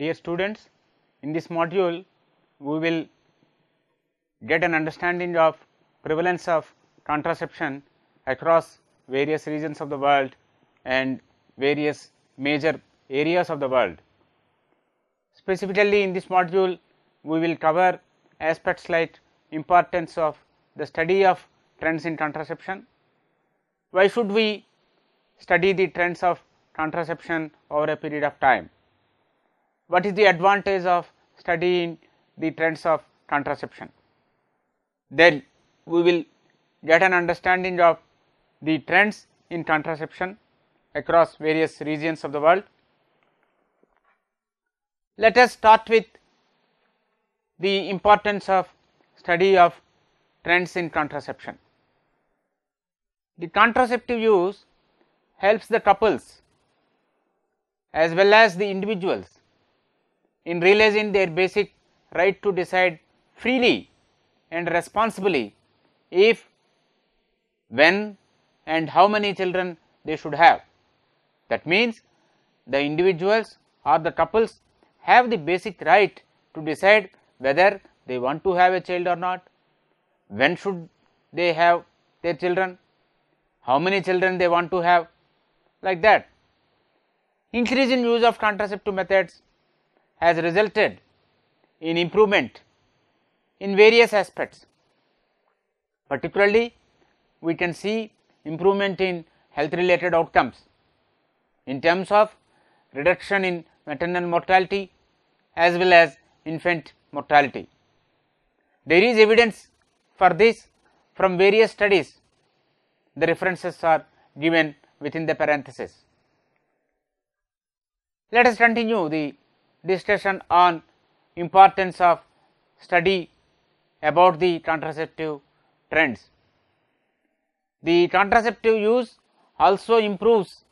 Dear students, in this module we will get an understanding of prevalence of contraception across various regions of the world and various major areas of the world. Specifically in this module we will cover aspects like importance of the study of trends in contraception, why should we study the trends of contraception over a period of time, what is the advantage of studying the trends of contraception. Then we will get an understanding of the trends in contraception across various regions of the world. Let us start with the importance of study of trends in contraception. The contraceptive use helps the couples as well as the individuals in realizing their basic right to decide freely and responsibly if, when and how many children they should have. That means, the individuals or the couples have the basic right to decide whether they want to have a child or not, when should they have their children, how many children they want to have like that. Increase in use of contraceptive methods has resulted in improvement in various aspects. Particularly, we can see improvement in health related outcomes in terms of reduction in maternal mortality as well as infant mortality. There is evidence for this from various studies, the references are given within the parenthesis. Let us continue the discussion on importance of study about the contraceptive trends. The contraceptive use also improves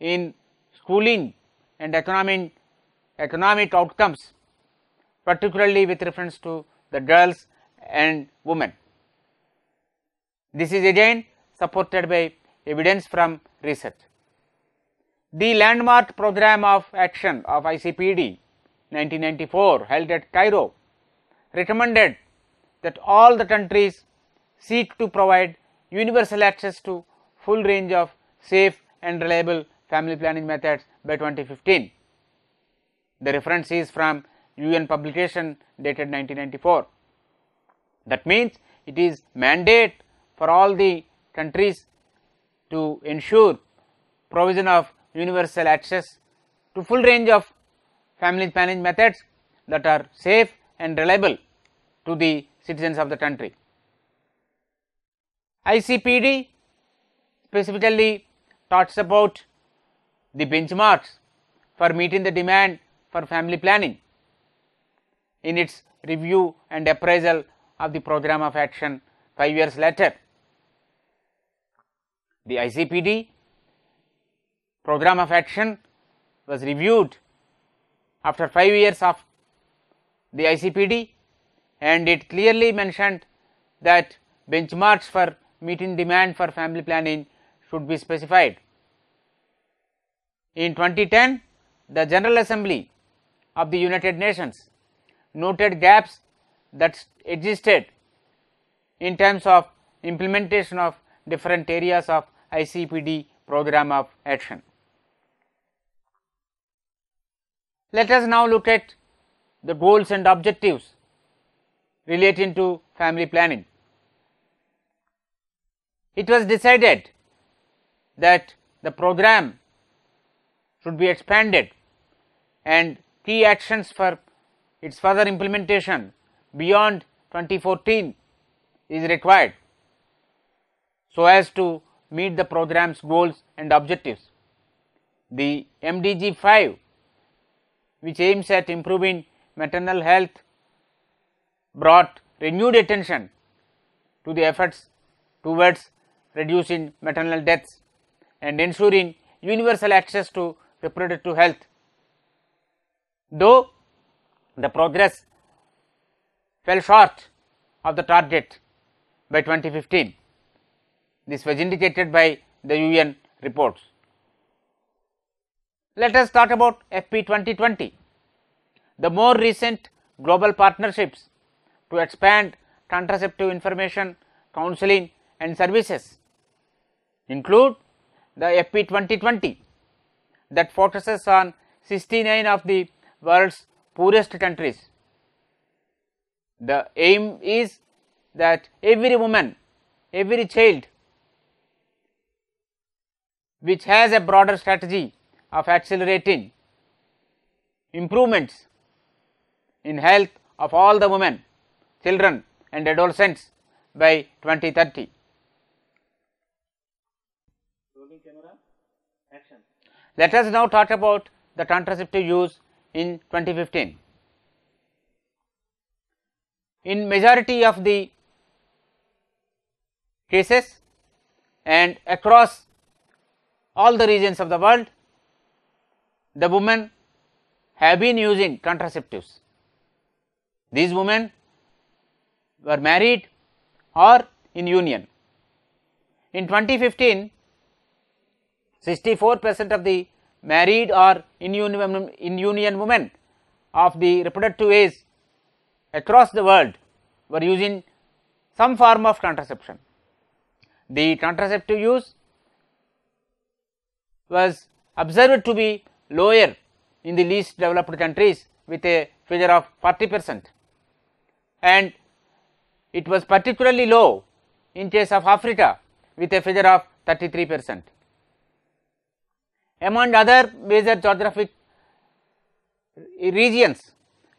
in schooling and economic, economic outcomes particularly with reference to the girls and women. This is again supported by evidence from research. The landmark program of action of ICPD 1994 held at Cairo recommended that all the countries seek to provide universal access to full range of safe and reliable family planning methods by 2015. The reference is from UN publication dated 1994. That means, it is mandate for all the countries to ensure provision of universal access to full range of family planning methods that are safe and reliable to the citizens of the country. ICPD specifically talks about the benchmarks for meeting the demand for family planning in its review and appraisal of the program of action 5 years later. The ICPD program of action was reviewed after 5 years of the ICPD and it clearly mentioned that benchmarks for meeting demand for family planning should be specified. In 2010, the General Assembly of the United Nations noted gaps that existed in terms of implementation of different areas of ICPD program of action. Let us now look at the goals and objectives relating to family planning. It was decided that the program should be expanded and key actions for its further implementation beyond 2014 is required so as to meet the program's goals and objectives. The MDG 5 which aims at improving maternal health brought renewed attention to the efforts towards reducing maternal deaths and ensuring universal access to reproductive health. Though the progress fell short of the target by 2015. This was indicated by the UN reports. Let us talk about FP 2020. The more recent global partnerships to expand contraceptive information, counseling and services include the FP 2020 that focuses on 69 of the world's poorest countries. The aim is that every woman, every child which has a broader strategy of accelerating improvements in health of all the women, children and adolescents by 2030. Let us now talk about the contraceptive use in 2015. In majority of the cases and across all the regions of the world, the women have been using contraceptives. These women were married or in union. In 2015, 64 percent of the married or in union, in union women of the reproductive age across the world were using some form of contraception. The contraceptive use was observed to be lower in the least developed countries with a figure of 40 percent and it was particularly low in case of Africa with a figure of 33 percent. Among other major geographic regions,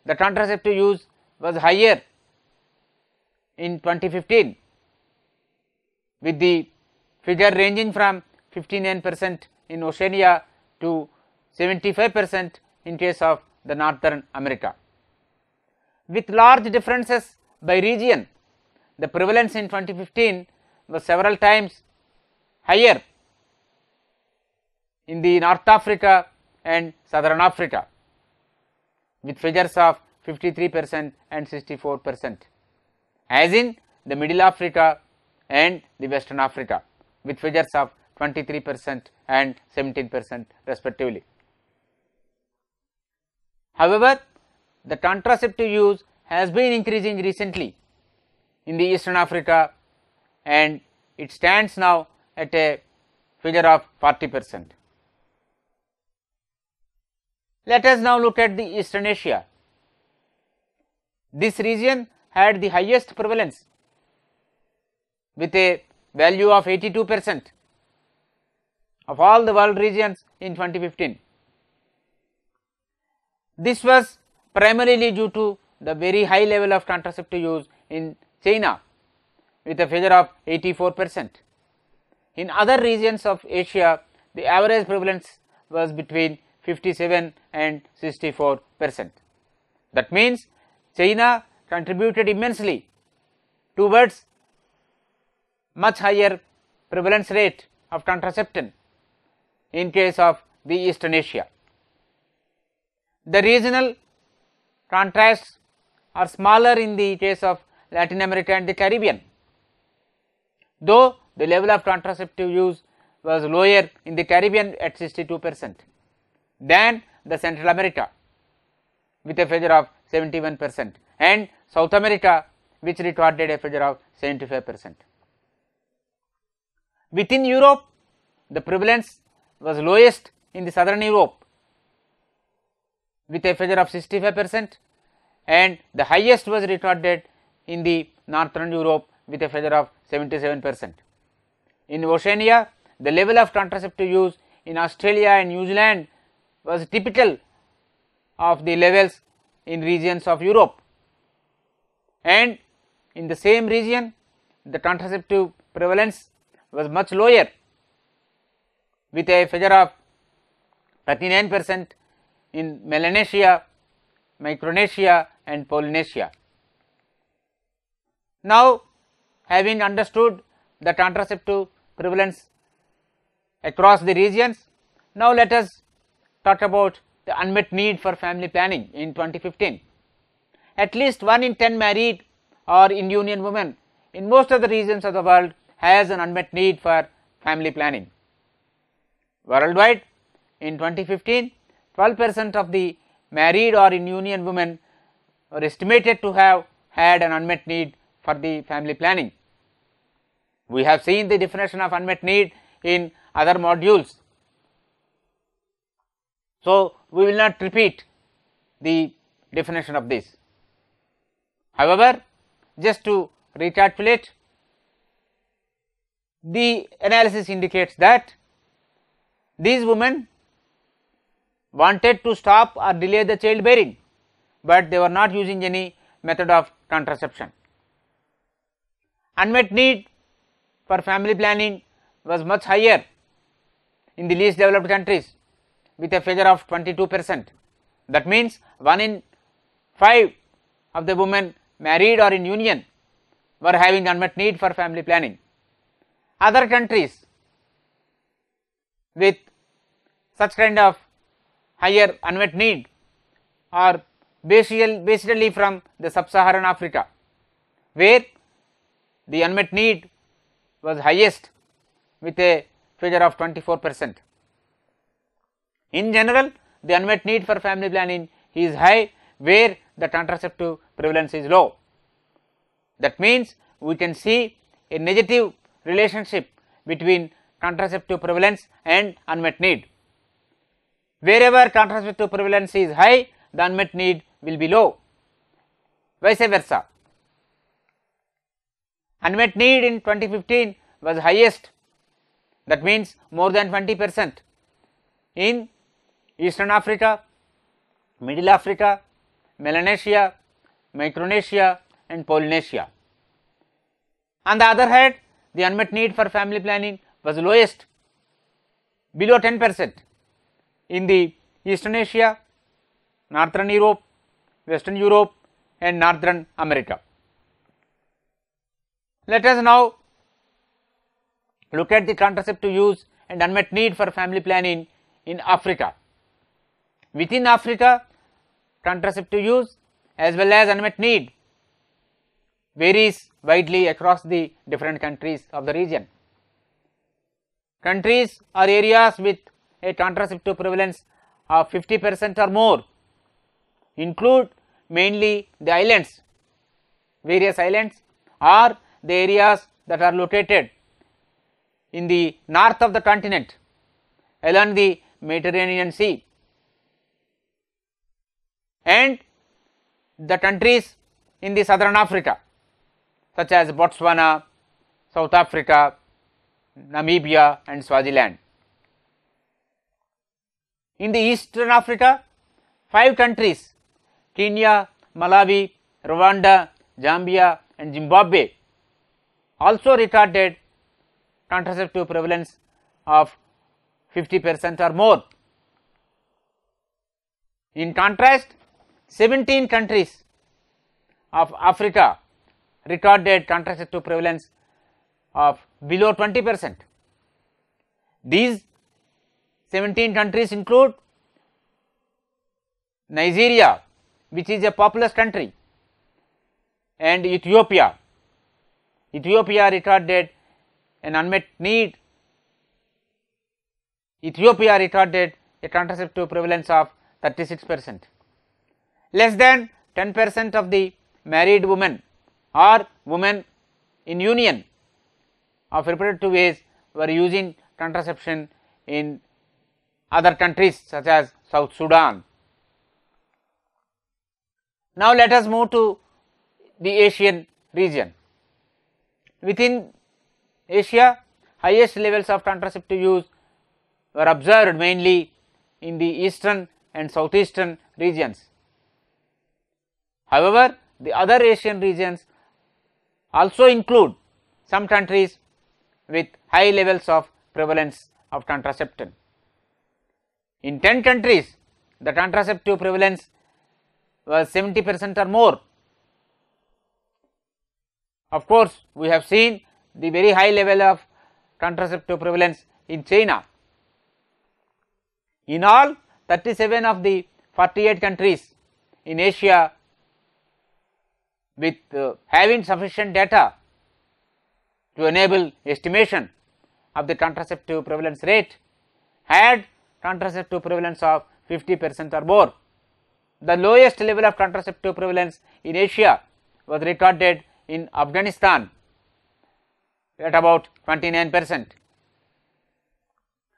the contraceptive use was higher in 2015 with the figure ranging from 59 percent in Oceania to 75 percent in case of the northern America. With large differences by region, the prevalence in 2015 was several times higher in the North Africa and Southern Africa with figures of 53 percent and 64 percent as in the Middle Africa and the Western Africa with figures of 23 percent and 17 percent respectively. However, the contraceptive use has been increasing recently in the Eastern Africa and it stands now at a figure of 40 percent. Let us now look at the Eastern Asia. This region had the highest prevalence with a value of 82 percent of all the world regions in 2015. This was primarily due to the very high level of contraceptive use in China with a figure of 84 percent. In other regions of Asia, the average prevalence was between 57 and 64 percent. That means, China contributed immensely towards much higher prevalence rate of contraception in case of the Eastern Asia. The regional contrasts are smaller in the case of Latin America and the Caribbean, though the level of contraceptive use was lower in the Caribbean at 62 percent than the Central America with a figure of 71 percent and South America which recorded a figure of 75 percent. Within Europe, the prevalence was lowest in the southern Europe with a figure of 65 percent and the highest was recorded in the northern Europe with a figure of 77 percent. In Oceania, the level of contraceptive use in Australia and New Zealand was typical of the levels in regions of Europe and in the same region the contraceptive prevalence was much lower with a figure of 39 percent in Melanesia, Micronesia and Polynesia. Now, having understood the contraceptive prevalence across the regions, now let us talk about the unmet need for family planning in 2015. At least 1 in 10 married or in union women in most of the regions of the world has an unmet need for family planning. Worldwide in 2015, 12 percent of the married or in union women were estimated to have had an unmet need for the family planning. We have seen the definition of unmet need in other modules. So, we will not repeat the definition of this. However, just to recapitulate, the analysis indicates that these women wanted to stop or delay the childbearing, but they were not using any method of contraception. Unmet need for family planning was much higher in the least developed countries with a figure of 22 percent. That means, 1 in 5 of the women married or in union were having unmet need for family planning. Other countries with such kind of higher unmet need are basically, from the sub-Saharan Africa, where the unmet need was highest with a figure of 24 percent. In general, the unmet need for family planning is high where the contraceptive prevalence is low. That means, we can see a negative relationship between contraceptive prevalence and unmet need. Wherever contraceptive prevalence is high, the unmet need will be low, vice versa. Unmet need in 2015 was highest, that means more than 20 percent in Eastern Africa, Middle Africa, Melanesia, Micronesia and Polynesia. On the other hand, the unmet need for family planning was lowest below 10 percent in the Eastern Asia, Northern Europe, Western Europe and Northern America. Let us now look at the contraceptive use and unmet need for family planning in Africa. Within Africa, contraceptive use as well as unmet need varies widely across the different countries of the region. Countries or areas with a contraceptive prevalence of 50 percent or more. Include mainly the islands, various islands or the areas that are located in the north of the continent along the Mediterranean Sea. And the countries in the southern Africa such as Botswana, South Africa, Namibia and Swaziland. In the eastern Africa, five countries Kenya, Malawi, Rwanda, Zambia and Zimbabwe also recorded contraceptive prevalence of 50 percent or more. In contrast, 17 countries of Africa recorded contraceptive prevalence of below 20 percent. These 17 countries include Nigeria which is a populous country and Ethiopia. Ethiopia recorded an unmet need. Ethiopia recorded a contraceptive prevalence of 36 percent less than 10 percent of the married women or women in union of reproductive age were using contraception in other countries such as South Sudan. Now, let us move to the Asian region. Within Asia, highest levels of contraceptive use were observed mainly in the eastern and southeastern regions. However, the other Asian regions also include some countries with high levels of prevalence of contraception. In 10 countries, the contraceptive prevalence was 70 percent or more. Of course, we have seen the very high level of contraceptive prevalence in China. In all, 37 of the 48 countries in Asia with uh, having sufficient data to enable estimation of the contraceptive prevalence rate had contraceptive prevalence of 50 percent or more. the lowest level of contraceptive prevalence in Asia was recorded in Afghanistan at about 29 percent.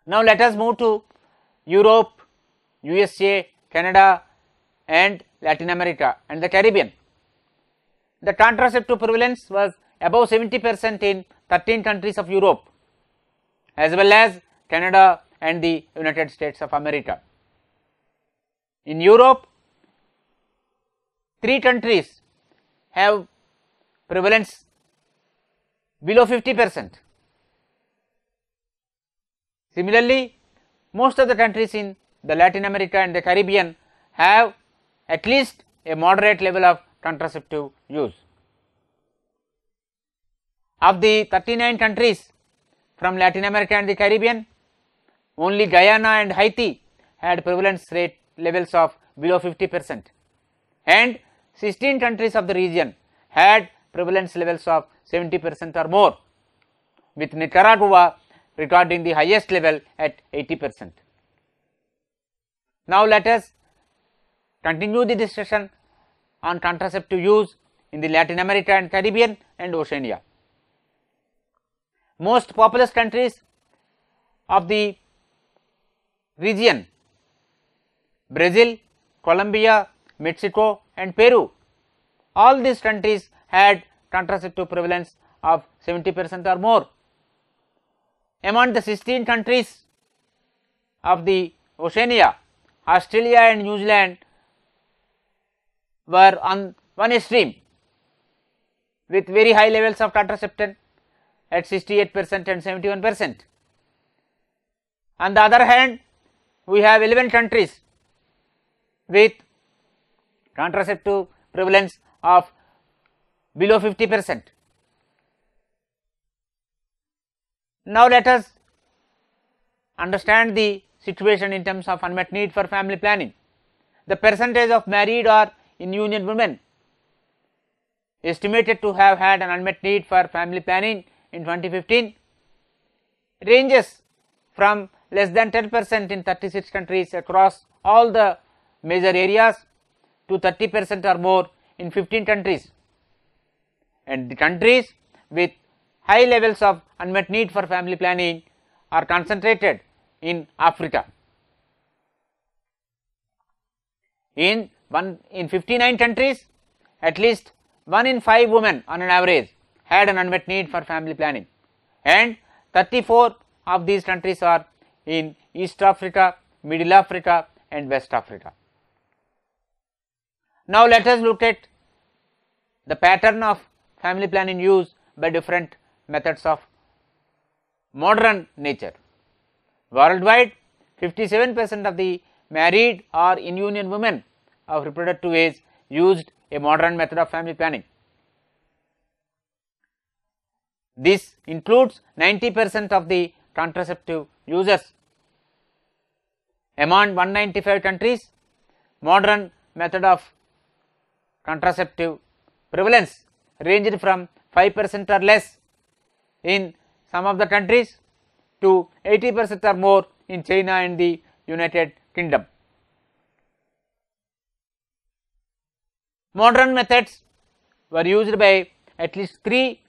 Now, let us move to Europe, USA, Canada and Latin America and the Caribbean. The contraceptive prevalence was above 70 percent in 13 countries of Europe as well as Canada and the United States of America. In Europe, three countries have prevalence below 50 percent. Similarly, most of the countries in the Latin America and the Caribbean have at least a moderate level of contraceptive use. Of the 39 countries from Latin America and the Caribbean, only Guyana and Haiti had prevalence rate levels of below 50 percent and 16 countries of the region had prevalence levels of 70 percent or more with Nicaragua recording the highest level at 80 percent. Now, let us continue the discussion on contraceptive use in the Latin America and Caribbean and Oceania. Most populous countries of the region Brazil, Colombia, Mexico and Peru all these countries had contraceptive prevalence of 70 percent or more. Among the 16 countries of the Oceania, Australia and New Zealand were on one extreme with very high levels of contraception at 68 percent and 71 percent. On the other hand, we have 11 countries with contraceptive prevalence of below 50 percent. Now, let us understand the situation in terms of unmet need for family planning. The percentage of married or in union women estimated to have had an unmet need for family planning in 2015 ranges from less than 10 percent in 36 countries across all the major areas to 30 percent or more in 15 countries and the countries with high levels of unmet need for family planning are concentrated in Africa. In one in 59 countries at least 1 in 5 women on an average had an unmet need for family planning and 34 of these countries are in East Africa, Middle Africa and West Africa. Now, let us look at the pattern of family planning used by different methods of modern nature. Worldwide 57 percent of the married or in union women of reproductive age used a modern method of family planning. This includes 90 percent of the contraceptive users. Among 195 countries, modern method of contraceptive prevalence ranged from 5 percent or less in some of the countries to 80 percent or more in China and the United Kingdom. Modern methods were used by at least 3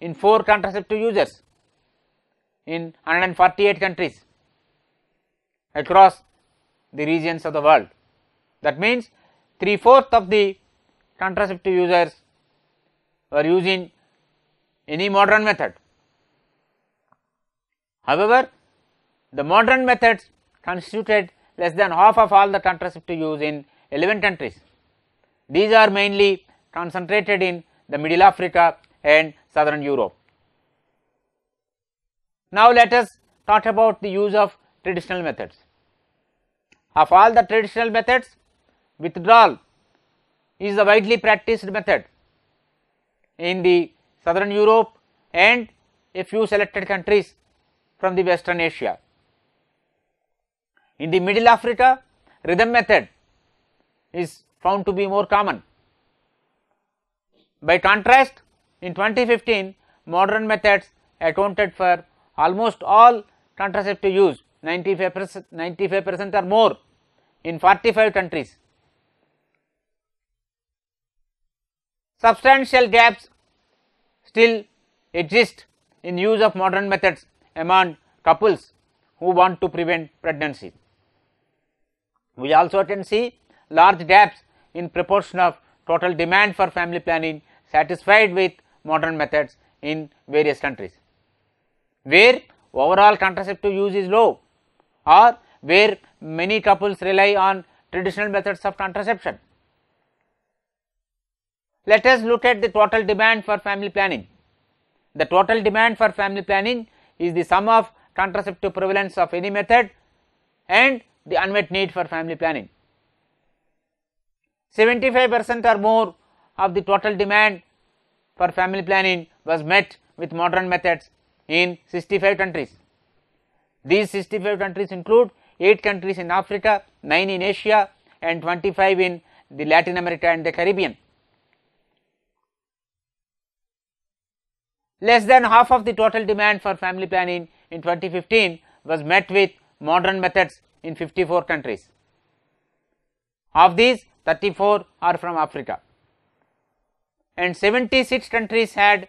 in 4 contraceptive users in 148 countries across the regions of the world. That means 3 fourth of the contraceptive users were using any modern method. However, the modern methods constituted less than half of all the contraceptive use in 11 countries. These are mainly concentrated in the Middle Africa and Southern Europe. Now, let us talk about the use of traditional methods. Of all the traditional methods, withdrawal is the widely practiced method in the Southern Europe and a few selected countries from the Western Asia. In the Middle Africa, rhythm method is found to be more common. By contrast, in 2015, modern methods accounted for almost all contraceptive use 95 percent 95 percent or more in 45 countries substantial gaps still exist in use of modern methods among couples who want to prevent pregnancy. We also can see large gaps in proportion of total demand for family planning satisfied with modern methods in various countries, where overall contraceptive use is low or where many couples rely on traditional methods of contraception. Let us look at the total demand for family planning. The total demand for family planning is the sum of contraceptive prevalence of any method and the unmet need for family planning. 75 percent or more of the total demand for family planning was met with modern methods in 65 countries. These 65 countries include 8 countries in Africa, 9 in Asia and 25 in the Latin America and the Caribbean. Less than half of the total demand for family planning in 2015 was met with modern methods in 54 countries. Of these 34 are from Africa and 76 countries had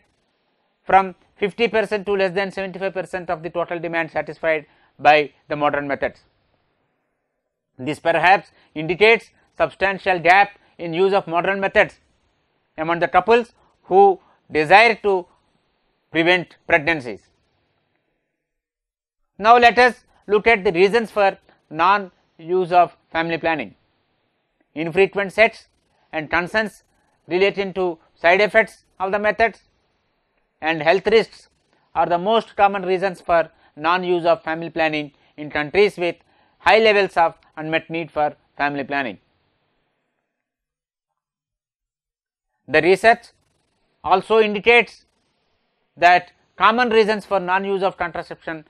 from 50 percent to less than 75 percent of the total demand satisfied by the modern methods. This perhaps indicates substantial gap in use of modern methods among the couples who desire to prevent pregnancies. Now, let us look at the reasons for non use of family planning. Infrequent sets and concerns relating to side effects of the methods and health risks are the most common reasons for non use of family planning in countries with high levels of unmet need for family planning. The research also indicates that common reasons for non use of contraception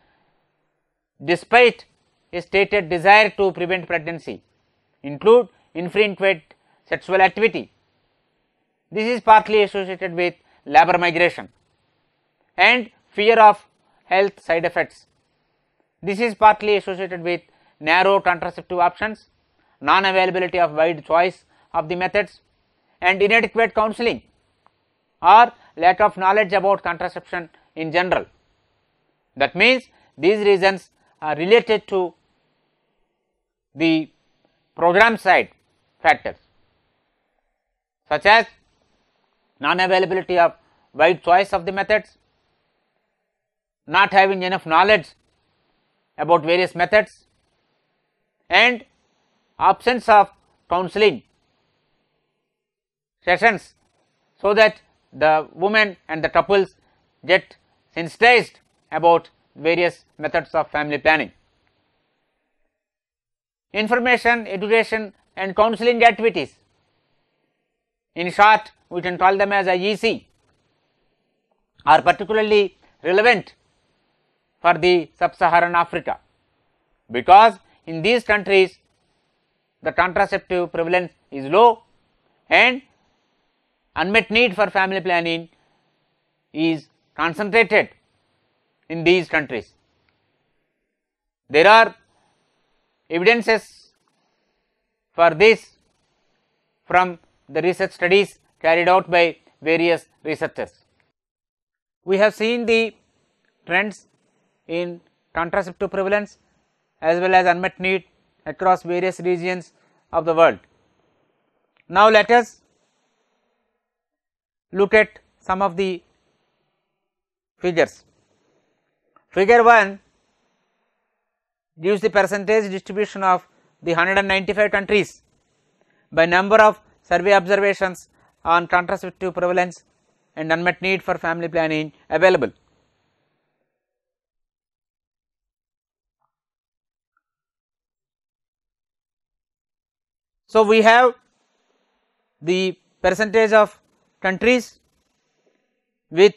despite a stated desire to prevent pregnancy include infrequent sexual activity. This is partly associated with labor migration and fear of health side effects. This is partly associated with narrow contraceptive options, non availability of wide choice of the methods and inadequate counseling or lack of knowledge about contraception in general. That means, these reasons are related to the program side factors such as non availability of wide choice of the methods, not having enough knowledge about various methods and absence of counseling sessions so that the women and the couples get sensitized about various methods of family planning. Information, education and counseling activities. In short, we can call them as a IEC are particularly relevant for the sub-Saharan Africa, because in these countries the contraceptive prevalence is low and unmet need for family planning is concentrated in these countries. There are evidences for this from the research studies carried out by various researchers. We have seen the trends in contraceptive prevalence as well as unmet need across various regions of the world. Now, let us look at some of the figures. Figure 1 gives the percentage distribution of the 195 countries by number of survey observations on contraceptive prevalence and unmet need for family planning available. So, we have the percentage of countries with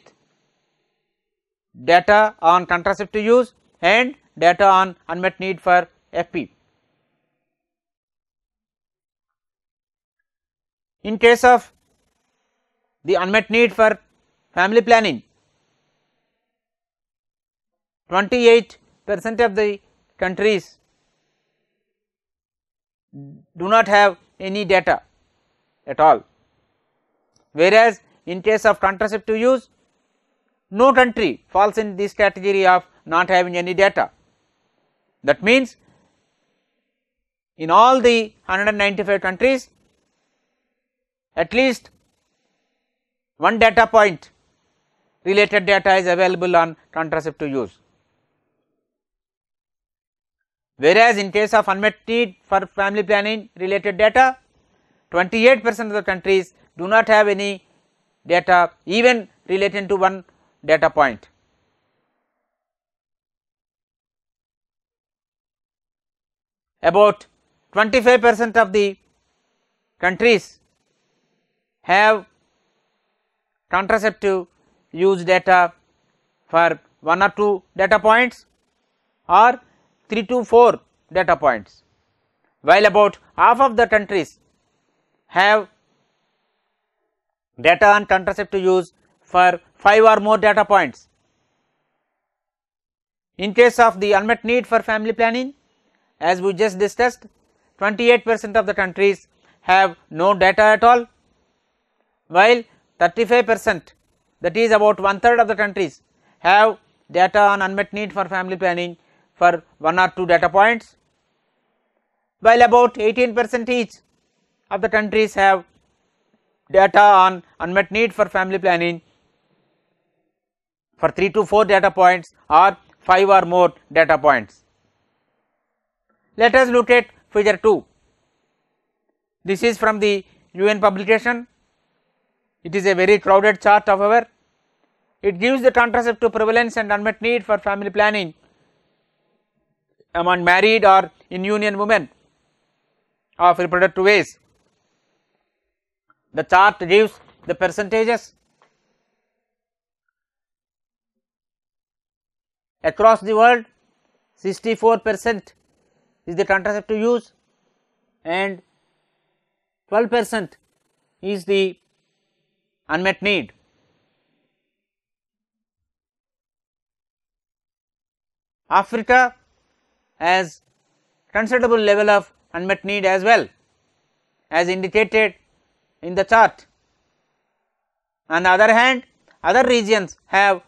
data on contraceptive use and data on unmet need for FP. In case of the unmet need for family planning, 28 percent of the countries do not have any data at all, whereas in case of contraceptive use no country falls in this category of not having any data. That means in all the 195 countries at least one data point related data is available on contraceptive use. Whereas in case of unmet need for family planning related data 28 percent of the countries do not have any data even relating to one data point. About 25 percent of the countries have contraceptive use data for 1 or 2 data points or 3 to 4 data points, while about half of the countries have data on contraceptive use for 5 or more data points. In case of the unmet need for family planning, as we just discussed, 28 percent of the countries have no data at all, while 35 percent that is about one third of the countries have data on unmet need for family planning for 1 or 2 data points, while about 18 percent each of the countries have data on unmet need for family planning for 3 to 4 data points or 5 or more data points. Let us look at figure 2. This is from the UN publication. It is a very crowded chart however. It gives the contraceptive prevalence and unmet need for family planning among married or in union women of reproductive age. The chart gives the percentages across the world 64 percent is the contraceptive use and 12 percent is the unmet need. Africa has considerable level of unmet need as well as indicated in the chart. On the other hand, other regions have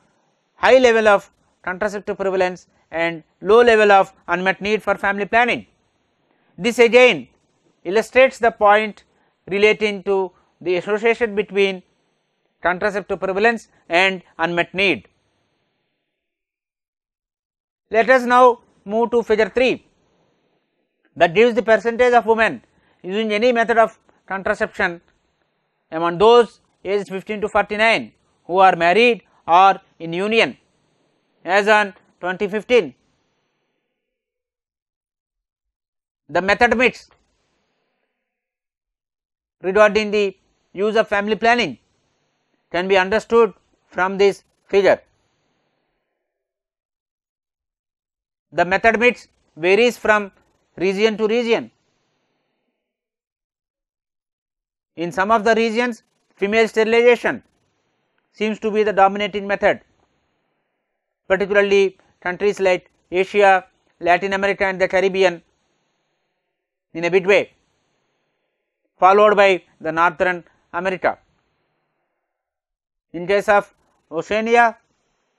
high level of contraceptive prevalence and low level of unmet need for family planning. This again illustrates the point relating to the association between contraceptive prevalence and unmet need. Let us now move to figure 3 that gives the percentage of women using any method of contraception among those aged 15 to 49 who are married or in union as on 2015. The method mix regarding the use of family planning can be understood from this figure. The method mix varies from region to region. In some of the regions female sterilization seems to be the dominating method particularly countries like Asia, Latin America and the Caribbean in a big way followed by the Northern America. In case of Oceania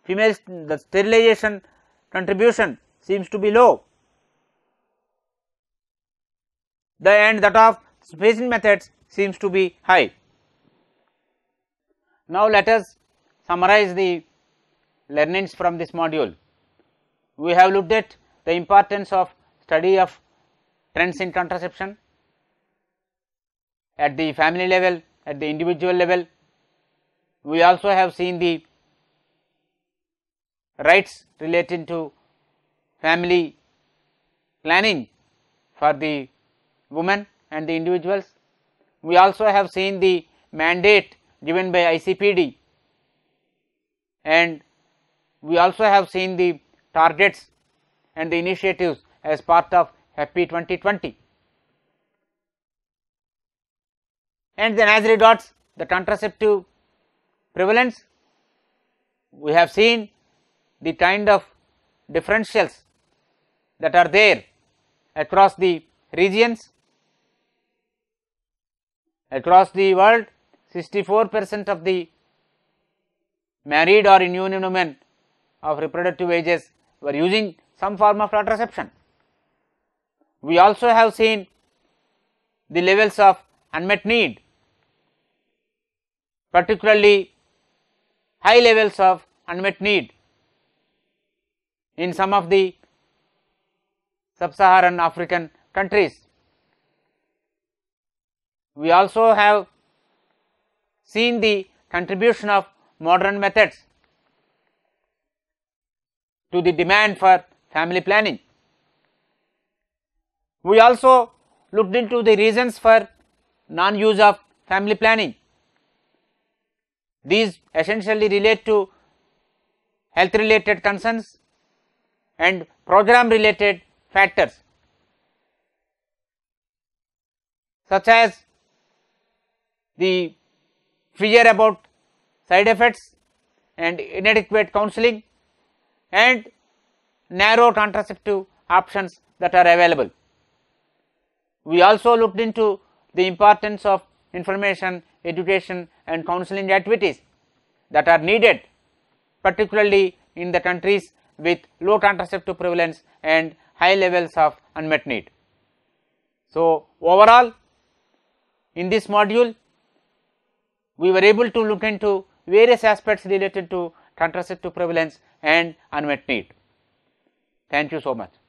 female the sterilization contribution seems to be low. The end that of spacing methods seems to be high. Now let us summarize the learnings from this module. We have looked at the importance of study of trends in contraception at the family level, at the individual level. We also have seen the rights relating to family planning for the women and the individuals. We also have seen the mandate given by ICPD and we also have seen the targets and the initiatives as part of FP 2020. And then as regards the contraceptive prevalence, we have seen the kind of differentials that are there across the regions, across the world 64 percent of the married or in union women of reproductive ages were using some form of contraception. We also have seen the levels of unmet need, particularly high levels of unmet need in some of the sub-Saharan African countries. We also have seen the contribution of modern methods to the demand for family planning. We also looked into the reasons for non-use of family planning. These essentially relate to health related concerns and program related factors such as the fear about side effects and inadequate counseling and narrow contraceptive options that are available. We also looked into the importance of information, education and counseling activities that are needed particularly in the countries with low contraceptive prevalence and high levels of unmet need. So, overall in this module we were able to look into various aspects related to contraceptive prevalence and unmet need. Thank you so much.